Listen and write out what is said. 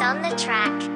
on the track.